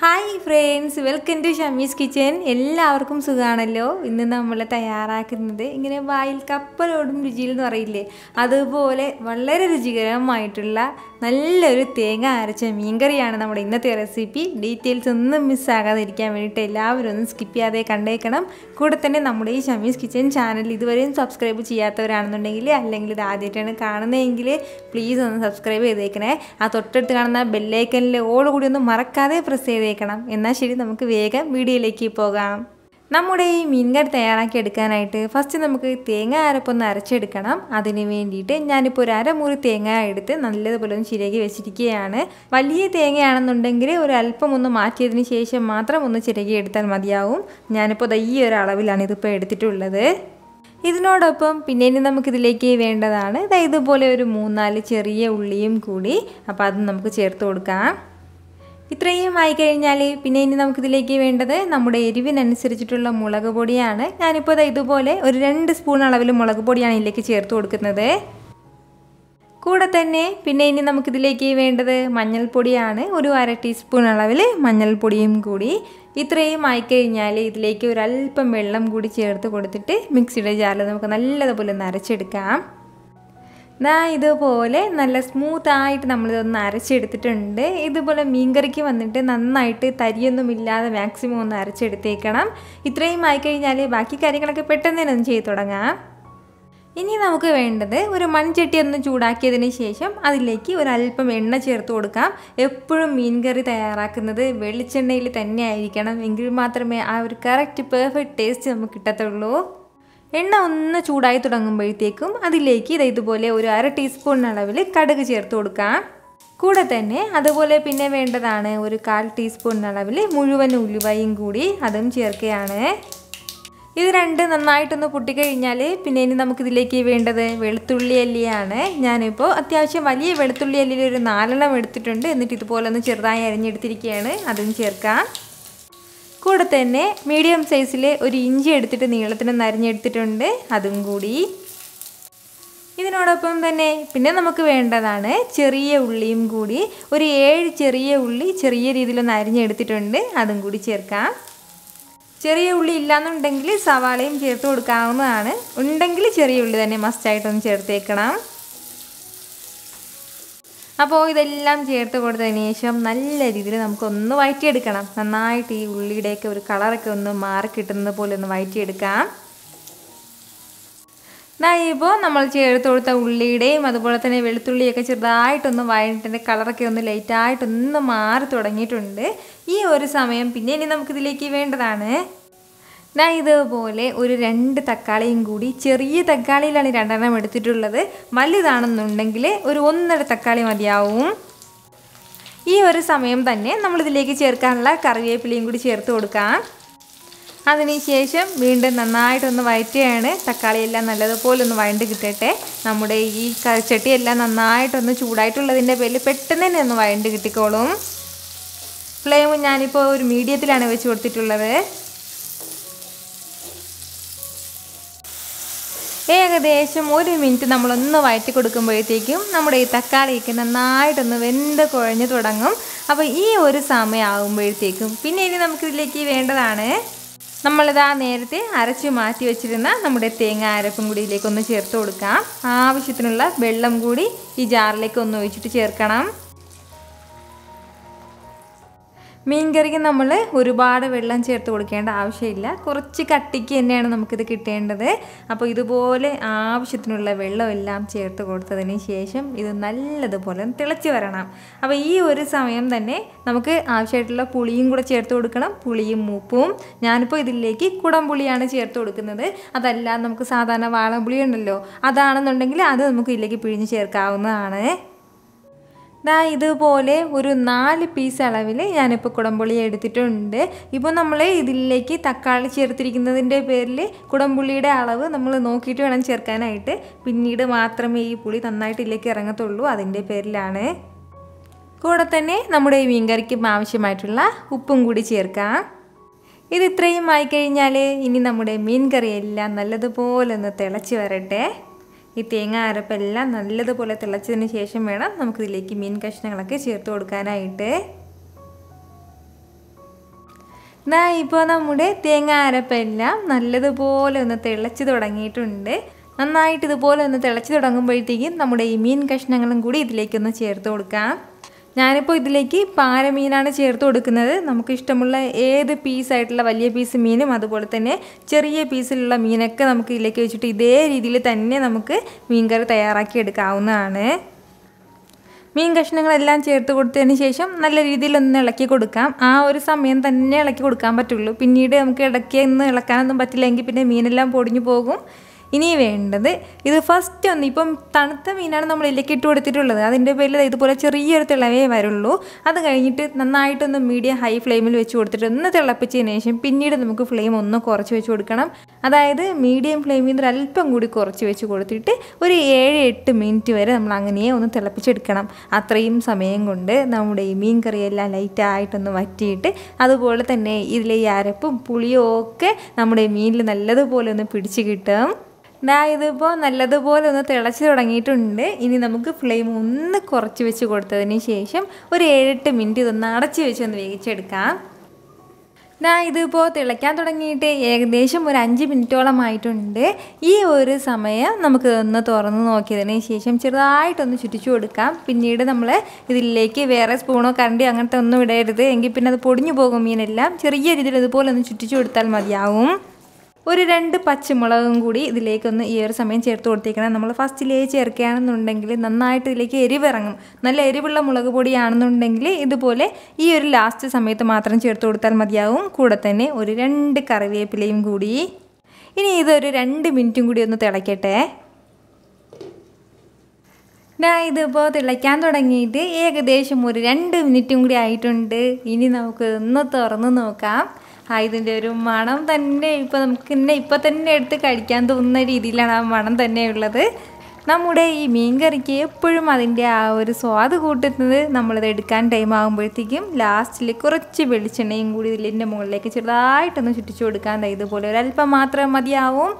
Hi friends welcome to Shami's kitchen എല്ലാവർക്കും സുഖമാണല്ലോ ഇന്ന് നമ്മൾ തയ്യാറാക്കുന്നത് ഇങ്ങനെ വായിൽ കപ്പലോടും രുചിയിൽ എന്ന് പറയില്ലേ? അതുപോലെ വളരെ രുചികരമായിട്ടുള്ള നല്ലൊരു തേങ്ങ അരച്ച മീൻകറിയാണ് നമ്മുടെ ഇന്നത്തെ റെസിപ്പി ഡീറ്റെയിൽസ് ഒന്നും മിസ്സാകാതിരിക്കാൻ വേണ്ടിയിട്ട് എല്ലാവരും ഒന്നും സ്കിപ്പ് ചെയ്യാതെ കണ്ടേക്കണം. കൂടെ തന്നെ നമ്മുടെ ഈ ഷമീസ് കിച്ചൻ ചാനൽ ഇതുവരെയും സബ്സ്ക്രൈബ് ചെയ്യാത്തവരാണെന്നുണ്ടെങ്കിൽ അല്ലെങ്കിൽ ഇത് ആദ്യമായിട്ടാണ് കാണുന്നതെങ്കിൽ പ്ലീസ് ഒന്ന് സബ്സ്ക്രൈബ് ചെയ്തേക്കണേ. ആ തൊട്ടടുത്ത് കാണുന്ന ബെല്ലൈക്കനിലെ കൂടി ഒന്ന് മറക്കാതെ പ്രസ് ചെയ്തേക്കണം എന്നാൽ ശരി നമുക്ക് വേഗം വീഡിയോയിലേക്ക് പോകാം. നമ്മുടെ ഈ മീൻകറി തയ്യാറാക്കി എടുക്കാനായിട്ട് ഫസ്റ്റ് നമുക്ക് തേങ്ങ അരപ്പൊന്ന് അരച്ചെടുക്കണം. അതിന് വേണ്ടിയിട്ട് ഞാനിപ്പോൾ ഒരു അരമുറി തേങ്ങ എടുത്ത് നല്ലതുപോലെ ഒന്ന് ചിരകി വെച്ചിരിക്കുകയാണ്. വലിയ തേങ്ങയാണെന്നുണ്ടെങ്കിൽ ഒരു അല്പം ഒന്ന് മാറ്റിയതിന് ശേഷം മാത്രം ഒന്ന് ചിരകി എടുത്താൽ മതിയാവും. ഞാനിപ്പോൾ ഈ ഒരു അളവിലാണ് ഇതിപ്പോൾ എടുത്തിട്ടുള്ളത്. ഇതിനോടൊപ്പം പിന്നെ ഇനി നമുക്കിതിലേക്ക് വേണ്ടതാണ് ഇതുപോലെ ഒരു മൂന്നാൽ ചെറിയ ഉള്ളിയും കൂടി. അപ്പോൾ അത് നമുക്ക് ചേർത്ത് കൊടുക്കാം. ഇത്രയും ആയി കഴിഞ്ഞാൽ പിന്നെ ഇനി നമുക്കിതിലേക്ക് വേണ്ടത് നമ്മുടെ എരിവിനനുസരിച്ചിട്ടുള്ള മുളക് പൊടിയാണ്. ഞാനിപ്പോൾ ഇതുപോലെ ഒരു രണ്ട് സ്പൂൺ അളവിൽ മുളക് പൊടിയാണ് ഇതിലേക്ക് ചേർത്ത് കൊടുക്കുന്നത്. കൂടെ തന്നെ പിന്നെ ഇനി നമുക്കിതിലേക്ക് വേണ്ടത് മഞ്ഞൾപ്പൊടിയാണ്. ഒരു അര ടീസ്പൂൺ അളവിൽ മഞ്ഞൾപ്പൊടിയും കൂടി. ഇത്രയും ആയിക്കഴിഞ്ഞാൽ ഇതിലേക്ക് ഒരല്പം വെള്ളം കൂടി ചേർത്ത് കൊടുത്തിട്ട് മിക്സിയുടെ ജാറിൽ നമുക്ക് നല്ലതുപോലെ നരച്ചെടുക്കാം. ദാ ഇതുപോലെ നല്ല സ്മൂത്ത് സ്മൂത്തായിട്ട് നമ്മളിതൊന്ന് അരച്ചെടുത്തിട്ടുണ്ട്. ഇതുപോലെ മീൻകറിക്ക് വന്നിട്ട് നന്നായിട്ട് തരിയൊന്നും ഇല്ലാതെ മാക്സിമം ഒന്ന് അരച്ചെടുത്തേക്കണം. ഇത്രയും ആയിക്കഴിഞ്ഞാൽ ബാക്കി കാര്യങ്ങളൊക്കെ പെട്ടെന്ന് തന്നെ ഒന്ന് ചെയ്ത് തുടങ്ങാം. ഇനി നമുക്ക് വേണ്ടത് ഒരു മൺചട്ടി ഒന്ന് ചൂടാക്കിയതിന് ശേഷം അതിലേക്ക് ഒരല്പം എണ്ണ ചേർത്ത് കൊടുക്കാം. എപ്പോഴും മീൻകറി തയ്യാറാക്കുന്നത് വെളിച്ചെണ്ണയിൽ തന്നെ ആയിരിക്കണം. എങ്കിൽ മാത്രമേ ആ ഒരു കറക്റ്റ് പെർഫെക്റ്റ് ടേസ്റ്റ് നമുക്ക് കിട്ടത്തുള്ളൂ. എണ്ണ ഒന്ന് ചൂടായി തുടങ്ങുമ്പോഴത്തേക്കും അതിലേക്ക് ഇത് ഇതുപോലെ ഒരു അര ടീസ്പൂൺ അളവിൽ കടുക് ചേർത്ത് കൊടുക്കാം. കൂടെ തന്നെ അതുപോലെ പിന്നെ വേണ്ടതാണ് ഒരു കാൽ ടീസ്പൂൺ അളവിൽ മുഴുവൻ ഉലുവയും കൂടി അതും ചേർക്കുകയാണ്. ഇത് രണ്ട് നന്നായിട്ടൊന്ന് പൊട്ടിക്കഴിഞ്ഞാൽ പിന്നെ ഇനി നമുക്കിതിലേക്ക് വേണ്ടത് വെളുത്തുള്ളി അല്ലിയാണ്. ഞാനിപ്പോൾ അത്യാവശ്യം വലിയ വെളുത്തുള്ളി അല്ലിയിൽ ഒരു നാലെണ്ണം എടുത്തിട്ടുണ്ട്. എന്നിട്ട് ഇതുപോലെ ഒന്ന് ചെറുതായി അരിഞ്ഞെടുത്തിരിക്കുകയാണ്. അതും ചേർക്കാം. കൂടെ തന്നെ മീഡിയം സൈസിൽ ഒരു ഇഞ്ചി എടുത്തിട്ട് നീളത്തിന് നരിഞ്ഞെടുത്തിട്ടുണ്ട്. അതും കൂടി. ഇതിനോടൊപ്പം തന്നെ പിന്നെ നമുക്ക് വേണ്ടതാണ് ചെറിയ ഉള്ളിയും കൂടി. ഒരു ഏഴ് ചെറിയ ഉള്ളി ചെറിയ രീതിയിലൊന്ന് അരിഞ്ഞെടുത്തിട്ടുണ്ട് അതും കൂടി ചേർക്കാം. ചെറിയ ഉള്ളി ഇല്ലാന്നുണ്ടെങ്കിൽ സവാളയും ചേർത്ത് കൊടുക്കാവുന്നതാണ്. ഉണ്ടെങ്കിൽ ചെറിയ ഉള്ളി തന്നെ മസ്റ്റായിട്ടൊന്ന് ചേർത്തേക്കണം. അപ്പോൾ ഇതെല്ലാം ചേർത്ത് കൊടുത്തതിന് ശേഷം നല്ല രീതിയിൽ നമുക്കൊന്ന് വഴറ്റിയെടുക്കണം നന്നായിട്ട് ഈ ഉള്ളിയുടെയൊക്കെ ഒരു കളറൊക്കെ ഒന്ന് മാറി കിട്ടുന്നത് പോലെ ഒന്ന് വഴറ്റിയെടുക്കാം ഇപ്പോൾ നമ്മൾ ചേർത്ത് കൊടുത്ത ഉള്ളിയുടെയും അതുപോലെ തന്നെ വെളുത്തുള്ളിയൊക്കെ ചെറുതായിട്ടൊന്ന് വയറ്റിന്റെ കളറൊക്കെ ഒന്ന് ലൈറ്റായിട്ടൊന്ന് മാറി തുടങ്ങിയിട്ടുണ്ട്. ഈ ഒരു സമയം പിന്നെ ഇനി നമുക്കിതിലേക്ക് വേണ്ടതാണ്. ഞാൻ ഇതുപോലെ ഒരു രണ്ട് തക്കാളിയും കൂടി ചെറിയ തക്കാളിയിലാണ് രണ്ടെണ്ണം എടുത്തിട്ടുള്ളത്. വലുതാണെന്നുണ്ടെങ്കിൽ ഒരു ഒന്നര തക്കാളി മതിയാവും. ഈ ഒരു സമയം തന്നെ നമ്മളിതിലേക്ക് ചേർക്കാനുള്ള കറിവേപ്പിലയും കൂടി ചേർത്ത് കൊടുക്കാം. അതിനുശേഷം വീണ്ടും നന്നായിട്ടൊന്ന് വഴറ്റുകയാണ് തക്കാളിയെല്ലാം നല്ലതുപോലെ ഒന്ന് വഴണ്ട് കിട്ടട്ടെ. നമ്മുടെ ഈ ചട്ടിയെല്ലാം നന്നായിട്ടൊന്ന് ചൂടായിട്ടുള്ളതിന്റെ പേരിൽ പെട്ടെന്ന് തന്നെ ഒന്ന് വഴണ്ട് കിട്ടിക്കോളും. ഫ്ലെയിം ഞാനിപ്പോൾ ഒരു മീഡിയത്തിലാണ് വെച്ച് കൊടുത്തിട്ടുള്ളത്. ഏകദേശം ഒരു മിനിറ്റ് നമ്മളൊന്ന് വഴറ്റി കൊടുക്കുമ്പോഴത്തേക്കും നമ്മുടെ ഈ തക്കാളിയൊക്കെ നന്നായിട്ടൊന്ന് വെന്ത് കുഴഞ്ഞു തുടങ്ങും. അപ്പോൾ ഈ ഒരു സമയമാകുമ്പോഴത്തേക്കും പിന്നെ ഇനി നമുക്കിതിലേക്ക് വേണ്ടതാണ്. നമ്മളിതാ നേരത്തെ അരച്ച് മാറ്റി വെച്ചിരുന്ന നമ്മുടെ തേങ്ങ അരപ്പും കൂടി ഇതിലേക്കൊന്ന് ചേർത്ത് കൊടുക്കാം. ആവശ്യത്തിനുള്ള വെള്ളം കൂടി ഈ ജാറിലേക്ക് ഒന്ന് ഒഴിച്ചിട്ട് ചേർക്കണം. മീൻകറിക്ക് നമ്മൾ ഒരുപാട് വെള്ളം ചേർത്ത് കൊടുക്കേണ്ട ആവശ്യമില്ല. കുറച്ച് കട്ടിക്ക് തന്നെയാണ് നമുക്കിത് കിട്ടേണ്ടത്. അപ്പോൾ ഇതുപോലെ ആവശ്യത്തിനുള്ള വെള്ളമെല്ലാം ചേർത്ത് കൊടുത്തതിന് ശേഷം ഇത് നല്ലതുപോലെ തിളച്ച് വരണം. അപ്പോൾ ഈ ഒരു സമയം തന്നെ നമുക്ക് ആവശ്യമായിട്ടുള്ള പുളിയും കൂടെ ചേർത്ത് കൊടുക്കണം. പുളിയും മൂപ്പും ഞാനിപ്പോൾ ഇതിലേക്ക് കുടംപുളിയാണ് ചേർത്ത് കൊടുക്കുന്നത്. അതല്ല നമുക്ക് സാധാരണ വാളംപുളി ഉണ്ടല്ലോ. അതാണെന്നുണ്ടെങ്കിൽ അത് നമുക്ക് ഇതിലേക്ക് പിഴിഞ്ഞ് ചേർക്കാവുന്നതാണ്. ദാ ഇതുപോലെ ഒരു നാല് പീസ് അളവിൽ ഞാനിപ്പോൾ കുടംപുളി എടുത്തിട്ടുണ്ട്. ഇപ്പോൾ നമ്മൾ ഇതിലേക്ക് തക്കാളി ചേർത്തിരിക്കുന്നതിന്റെ പേരിൽ കുടംപുള്ളിയുടെ അളവ് നമ്മൾ നോക്കിയിട്ട് വേണം ചേർക്കാനായിട്ട്. പിന്നീട് മാത്രമേ ഈ പുളി നന്നായിട്ട് ഇതിലേക്ക് ഇറങ്ങത്തുള്ളൂ അതിന്റെ പേരിലാണ്. കൂടെ തന്നെ നമ്മുടെ ഈ മീൻകറിക്ക് ആവശ്യമായിട്ടുള്ള ഉപ്പും കൂടി ചേർക്കാം. ഇത് ഇത്രയും ആയിക്കഴിഞ്ഞാൽ ഇനി നമ്മുടെ മീൻ കറിയെല്ലാം നല്ലതുപോലെ ഒന്ന് തിളച്ച് വരട്ടെ. ഈ തേങ്ങ അരപ്പെല്ലാം നല്ലതുപോലെ തിളച്ചതിന് ശേഷം വേണം നമുക്കിതിലേക്ക് മീൻ കഷ്ണങ്ങളൊക്കെ ചേർത്ത് കൊടുക്കാനായിട്ട്. എന്നാ ഇപ്പോൾ നമ്മുടെ തേങ്ങ അരപ്പെല്ലാം നല്ലതുപോലെ ഒന്ന് തിളച്ച് തുടങ്ങിയിട്ടുണ്ട്. നന്നായിട്ട് ഇതുപോലെ ഒന്ന് തിളച്ച് തുടങ്ങുമ്പോഴത്തേക്കും നമ്മുടെ ഈ മീൻ കഷ്ണങ്ങളും കൂടി ഇതിലേക്കൊന്ന് ചേർത്ത് കൊടുക്കാം. ഞാനിപ്പോൾ ഇതിലേക്ക് പാരമീനാണ് ചേർത്ത് കൊടുക്കുന്നത്. നമുക്ക് ഇഷ്ടമുള്ള ഏത് പീസായിട്ടുള്ള വലിയ പീസ് മീനും അതുപോലെ തന്നെ ചെറിയ പീസിലുള്ള മീനൊക്കെ നമുക്ക് ഇതിലേക്ക് വെച്ചിട്ട് ഇതേ രീതിയിൽ തന്നെ നമുക്ക് മീൻകറി തയ്യാറാക്കി എടുക്കാവുന്നതാണ്. മീൻ കഷ്ണങ്ങളെല്ലാം ചേർത്ത് കൊടുത്തതിന് ശേഷം നല്ല രീതിയിൽ ഒന്ന് ഇളക്കി കൊടുക്കാം. ആ ഒരു സമയം തന്നെ ഇളക്കി കൊടുക്കാൻ പറ്റുള്ളൂ. പിന്നീട് നമുക്ക് ഇടയ്ക്ക് ഒന്ന് ഇളക്കാനൊന്നും പറ്റില്ലെങ്കിൽ പിന്നെ മീനെല്ലാം പൊടിഞ്ഞു പോകും. ഇനി വേണ്ടത് ഇത് ഫസ്റ്റ് ഒന്ന് ഇപ്പം തണുത്ത മീനാണ് നമ്മൾ ഇതിലേക്ക് ഇട്ട് കൊടുത്തിട്ടുള്ളത്. അതിന്റെ പേരിൽ ഇതുപോലെ ചെറിയൊരു തിളവേ വരുള്ളൂ. അത് കഴിഞ്ഞിട്ട് നന്നായിട്ടൊന്ന് മീഡിയം ഹൈ ഫ്ലെയിമിൽ വെച്ച് കൊടുത്തിട്ട് ഒന്ന് തിളപ്പിച്ചതിന് ശേഷം പിന്നീട് നമുക്ക് ഫ്ലെയിം ഒന്ന് കുറച്ച് വെച്ച് കൊടുക്കണം. അതായത് മീഡിയം ഫ്ലെയിമിൽ നിന്ന് അല്പം കൂടി കുറച്ച് വെച്ച് കൊടുത്തിട്ട് ഒരു ഏഴ് എട്ട് മിനിറ്റ് വരെ നമ്മൾ അങ്ങനെയേ ഒന്ന് തിളപ്പിച്ചെടുക്കണം. അത്രയും സമയം കൊണ്ട് നമ്മുടെ ഈ മീൻ കറിയെല്ലാം ലൈറ്റായിട്ടൊന്ന് വറ്റിയിട്ട് അതുപോലെ തന്നെ ഇതിലെ ഈ അരപ്പും പുളിയും ഒക്കെ നമ്മുടെ മീനിൽ നല്ലതുപോലെ ഒന്ന് പിടിച്ച് കിട്ടും. ദാ ഇതിപ്പോൾ നല്ലതുപോലെ ഒന്ന് തിളച്ച് തുടങ്ങിയിട്ടുണ്ട്. ഇനി നമുക്ക് ഫ്ലെയിം ഒന്ന് കുറച്ച് വെച്ച് കൊടുത്തതിന് ശേഷം ഒരു ഏഴെട്ട് മിനിറ്റ് ഇതൊന്ന് അടച്ച് വെച്ച് ഒന്ന് വേവിച്ചെടുക്കാം. ദാ ഇതിപ്പോൾ തിളയ്ക്കാൻ തുടങ്ങിയിട്ട് ഏകദേശം ഒരു അഞ്ച് മിനിറ്റോളം ആയിട്ടുണ്ട്. ഈ ഒരു സമയം നമുക്ക് ഒന്ന് തുറന്ന് നോക്കിയതിന് ശേഷം ചെറുതായിട്ടൊന്ന് ചുറ്റിച്ചു കൊടുക്കാം. പിന്നീട് നമ്മൾ ഇതിലേക്ക് വേറെ സ്പൂണോ കറണ്ടിയോ അങ്ങനത്തെ ഒന്നും ഇടരുത്. എങ്കിൽ പിന്നെ അത് പൊടിഞ്ഞു പോകും മീനെല്ലാം. ചെറിയ രീതിയിൽ ഇതുപോലെ ഒന്ന് ചുറ്റിച്ചു കൊടുത്താൽ മതിയാവും. ഒരു രണ്ട് പച്ചമുളകും കൂടി ഇതിലേക്കൊന്ന് ഈ ഒരു സമയം ചേർത്ത് കൊടുത്തേക്കണം. നമ്മൾ ഫസ്റ്റിലേ ചേർക്കുകയാണെന്നുണ്ടെങ്കിൽ നന്നായിട്ട് ഇതിലേക്ക് എരിവിറങ്ങും. നല്ല എരിവുള്ള മുളക് പൊടിയാണെന്നുണ്ടെങ്കിൽ ഇതുപോലെ ഈ ഒരു ലാസ്റ്റ് സമയത്ത് മാത്രം ചേർത്ത് കൊടുത്താൽ മതിയാവും. കൂടെ തന്നെ ഒരു രണ്ട് കറിവേപ്പിലയും കൂടി. ഇനി ഇതൊരു രണ്ട് മിനിറ്റും കൂടി ഒന്ന് തിളയ്ക്കട്ടെ ഞാൻ ഇതിപ്പോൾ തിളയ്ക്കാൻ തുടങ്ങിയിട്ട് ഏകദേശം ഒരു രണ്ട് മിനിറ്റും കൂടി ആയിട്ടുണ്ട്. ഇനി നമുക്ക് ഒന്ന് തുറന്ന് നോക്കാം. ആ ഇതിന്റെ ഒരു മണം തന്നെ ഇപ്പോൾ നമുക്ക് തന്നെ ഇപ്പം തന്നെ എടുത്ത് കഴിക്കാൻ തോന്നുന്ന രീതിയിലാണ് ആ മണം തന്നെ ഉള്ളത്. നമ്മുടെ ഈ മീൻ കറിക്ക് എപ്പോഴും അതിന്റെ ആ ഒരു സ്വാദ് കൂട്ടുന്നത് നമ്മളിത് എടുക്കാൻ ടൈം ആകുമ്പോഴത്തേക്കും ലാസ്റ്റിൽ കുറച്ച് വെളിച്ചെണ്ണയും കൂടി ഇതിന്റെ മുകളിലേക്ക് ചെറുതായിട്ടൊന്ന് ചുറ്റിച്ചു കൊടുക്കാൻ ഇതുപോലെ ഒരല്പം മാത്രം മതിയാവും.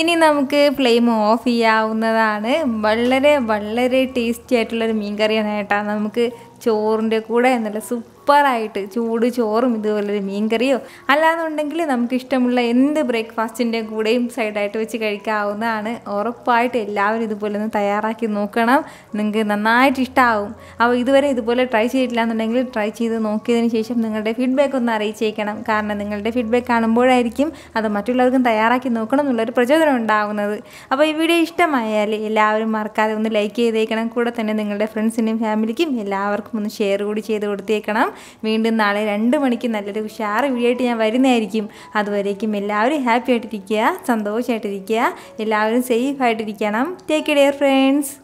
ഇനി നമുക്ക് ഫ്ലെയിം ഓഫ് ചെയ്യാവുന്നതാണ്. വളരെ വളരെ ടേസ്റ്റി ആയിട്ടുള്ളൊരു മീൻ കറിയാണ് കേട്ടോ നമുക്ക് ചോറിന്റെ കൂടെ നല്ല സൂപ്പറായിട്ട് ചൂട് ചോറും ഇതുപോലൊരു മീൻ കറിയോ അല്ലാന്നുണ്ടെങ്കിൽ നമുക്ക് ഇഷ്ടമുള്ള എന്ത് ബ്രേക്ക്ഫാസ്റ്റിന്റെ കൂടെയും സൈഡായിട്ട് വെച്ച് കഴിക്കാവുന്നതാണ്. ഉറപ്പായിട്ട് എല്ലാവരും ഇതുപോലെ ഒന്ന് തയ്യാറാക്കി നോക്കണം. നിങ്ങൾക്ക് നന്നായിട്ട് ഇഷ്ടമാവും അപ്പോൾ ഇതുവരെ ഇതുപോലെ ട്രൈ ചെയ്തിട്ടില്ല എന്നുണ്ടെങ്കിൽ ട്രൈ ചെയ്ത് നോക്കിയതിന് ശേഷം നിങ്ങളുടെ ഫീഡ്ബാക്ക് ഒന്ന് അറിയിച്ചേക്കണം കാരണം നിങ്ങളുടെ ഫീഡ്ബാക്ക് കാണുമ്പോഴായിരിക്കും അത് മറ്റുള്ളവർക്കും തയ്യാറാക്കി നോക്കണം എന്നുള്ളൊരു പ്രചോദനം ഉണ്ടാകുന്നത് അപ്പോൾ ഈ വീഡിയോ ഇഷ്ടമായാൽ എല്ലാവരും മറക്കാതെ ഒന്ന് ലൈക്ക് ചെയ്തേക്കണം. കൂടെ തന്നെ നിങ്ങളുടെ ഫ്രണ്ട്സിനും ഫാമിലിക്കും എല്ലാവർക്കും ഒന്ന് ഷെയർ കൂടി ചെയ്ത് കൊടുത്തേക്കണം. വീണ്ടും നാളെ രണ്ട് മണിക്ക് നല്ലൊരു ഉഷാറ് വീഡിയോ ആയിട്ട് ഞാൻ വരുന്നതായിരിക്കും. അതുവരേക്കും എല്ലാവരും ഹാപ്പി ആയിട്ടിരിക്കുക സന്തോഷമായിട്ടിരിക്കുക എല്ലാവരും സേഫ് ആയിട്ടിരിക്കണം. Take care friends